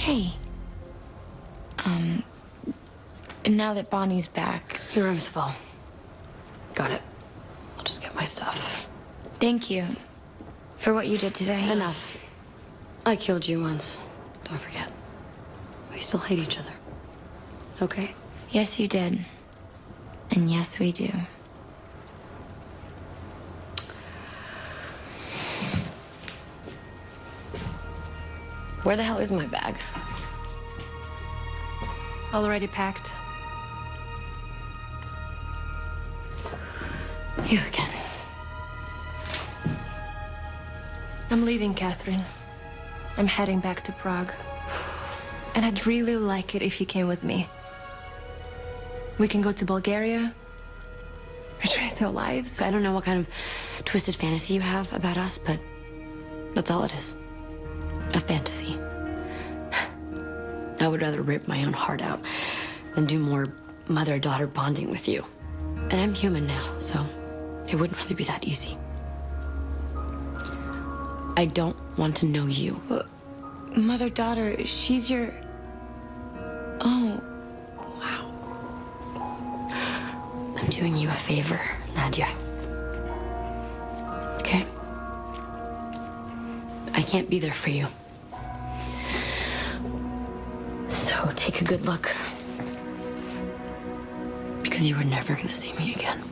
Hey. Um, now that Bonnie's back, Your room's full. Got it. I'll just get my stuff. thank you for what you did today. Enough. I killed you once. Don't forget. We still hate each other. Okay? Yes, you did. And yes, we do. Where the hell is my bag? Already packed. You again. I'm leaving, Katherine. I'm heading back to Prague. And I'd really like it if you came with me. We can go to Bulgaria, retrace our lives. I don't know what kind of twisted fantasy you have about us, but that's all it is. A fantasy. I would rather rip my own heart out than do more mother daughter bonding with you. And I'm human now, so it wouldn't really be that easy. I don't want to know you. Mother daughter, she's your. Oh, wow. I'm doing you a favor, Nadia. Okay? I can't be there for you. So take a good look. Because you were never gonna see me again.